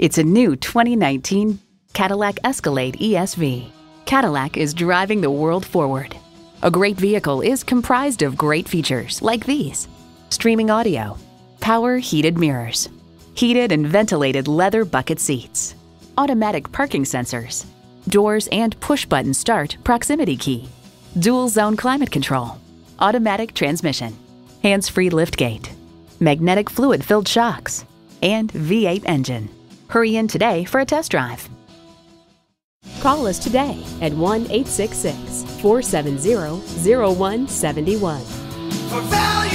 It's a new 2019 Cadillac Escalade ESV. Cadillac is driving the world forward. A great vehicle is comprised of great features like these streaming audio, power heated mirrors, heated and ventilated leather bucket seats, automatic parking sensors, doors and push button start proximity key, dual zone climate control, automatic transmission, hands free liftgate, magnetic fluid filled shocks, and V8 engine. Hurry in today for a test drive. Call us today at 1 866 470 0171. For value